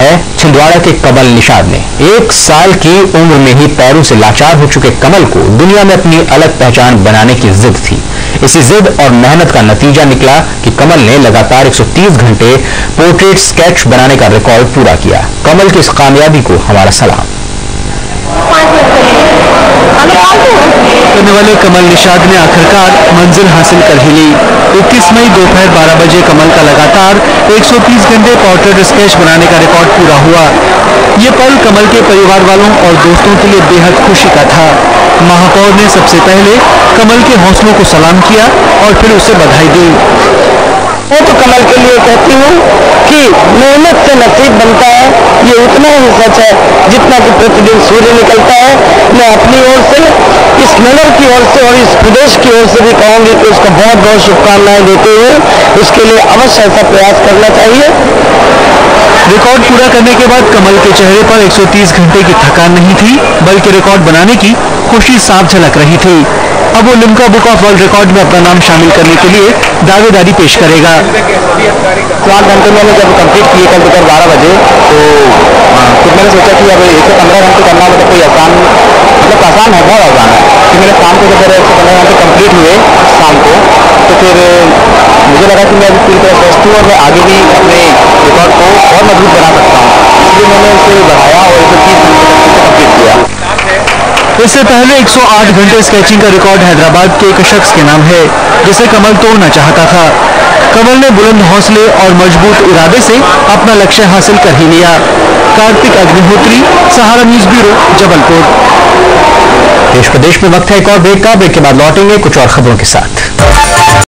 है? छिंदवाड़ा के कमल निषाद ने। एक साल की उम्र में ही पैरों से लाचार हो चुके कमल को दुनिया में अपनी अलग पहचान बनाने की जिद थी। इसी जिद और मेहनत का नतीजा निकला कि कमल ने लगातार 130 घंटे पोर्ट्रेट स्केच बनाने का रिकॉर्ड पूरा किया। कमल की इस कामयाबी को हमारा सलाम। करने वाले कमल निषाद ने आखिरकार मंजिल हासिल कर ही ली। 21 मई दोपहर 12 बजे कमल का लगातार 130 घंटे पोर्ट्रेट स्केच बनाने का रिकॉर्ड पूरा हुआ। ये पल कमल के परिवार वालों और दोस्तों के लिए बेहद खुशी का था। महापौर ने सबसे पहले कमल के हौसलों को सलाम किया और फिर उसे बधाई दी। मैं तो कमल के लिए कहती हूँ कि मेहनत से नसीब बनता है, ये उतना ही सच है जितना कि प्रतिदिन सूर्य निकलता है। मैं अपनी ओर से नगर की ओर से और इस प्रदेश की ओर से भी कहूँगी कि उसको बहुत बहुत शुभकामनाएँ देते हुए उसके लिए अवश्य ऐसा प्रयास करना चाहिए। रिकॉर्ड पूरा करने के बाद कमल के चेहरे पर 130 घंटे की थकान नहीं थी बल्कि रिकॉर्ड बनाने की खुशी साफ़ झलक रही थी। अब वो Limca book of world record में अपना नाम शामिल करने के लिए दावेदारी पेश करेगा। चार घंटे मैंने जब कंप्लीट किए कल दोपहर बारह बजे तो फिर मैंने सोचा कि अब एक सौ पंद्रह घंटे करना मतलब कोई आसान मतलब आसान है बहुत आसान है। मेरे शाम को जब मेरे पंद्रह घंटे कंप्लीट हुए शाम को। तो फिर मुझे लगा कि मैं अभी पूरी तरह स्वस्थ हूँ और मैं आगे भी अपने रिकॉर्ड को और मज़बूत बना सकता हूँ। इसलिए मैंने उसे बढ़ाया और एक सौ तीस घंटे तक उसे कंप्लीट किया। इससे पहले 108 घंटे स्केचिंग का रिकॉर्ड हैदराबाद के एक शख्स के नाम है, जिसे कमल तोड़ना चाहता था। कमल ने बुलंद हौसले और मज़बूत इरादे से अपना लक्ष्य हासिल कर ही लिया। Kartik Agnihotri, Sahara news bureau, Jabalpur. देश प्रदेश में वक्त है एक और ब्रेक का। ब्रेक के बाद लौटेंगे कुछ और खबरों के साथ।